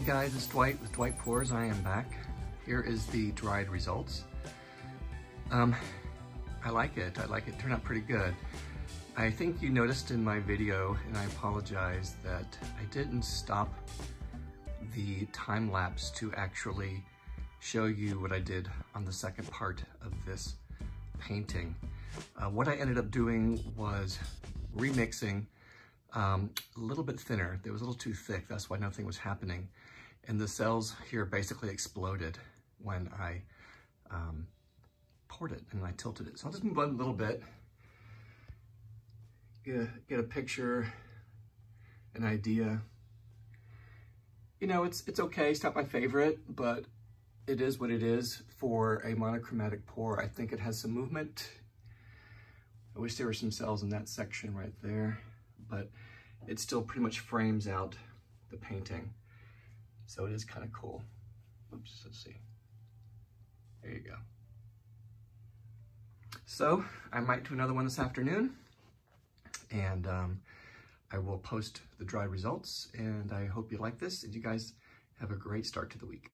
guys, it's Dwight with Dwight Pours. I am back. Here is the dried results. Um, I like it. I like it. Turned out pretty good. I think you noticed in my video, and I apologize, that I didn't stop the time lapse to actually show you what I did on the second part of this painting. Uh, what I ended up doing was remixing um, a little bit thinner. It was a little too thick. That's why nothing was happening. And the cells here basically exploded when I um, poured it and I tilted it. So I'll just move on a little bit, get a, get a picture, an idea. You know, it's, it's okay, it's not my favorite, but it is what it is for a monochromatic pour. I think it has some movement. I wish there were some cells in that section right there, but it still pretty much frames out the painting. So it is kind of cool. Oops, let's see. There you go. So I might do another one this afternoon and um, I will post the dry results and I hope you like this and you guys have a great start to the week.